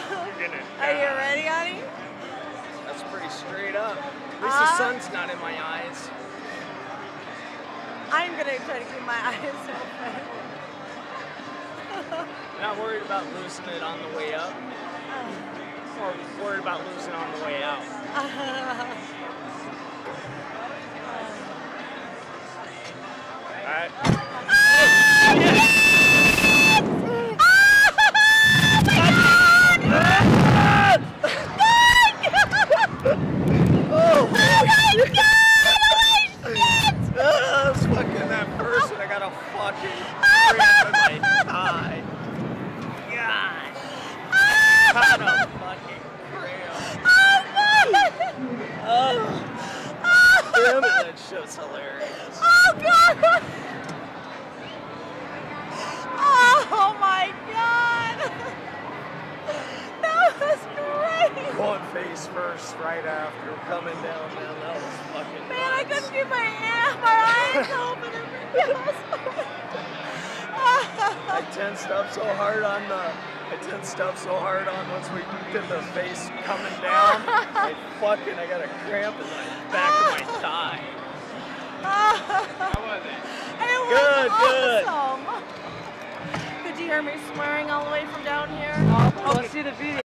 Are you ready, honey? That's pretty straight up. At least uh, the sun's not in my eyes. I'm gonna try to keep my eyes open. not worried about losing it on the way up. Uh, or worried about losing on the way out. Uh-huh. Uh, Alright. Ah, I was fucking that person. I got a fucking cramp in my thigh. God. Got a fucking cramp. Oh. Damn it, that show's hilarious. Oh god! Oh my god! That was great! Going face first right after coming down, man. That was fucking Man, I couldn't keep my, my eyes open. I tensed up so hard on the. I tensed up so hard on once we did the face coming down. I fucking I got a cramp in the back of my thigh. How was it? It was Good, good. awesome. Could you hear me swearing all the way from down here? Let's see the video.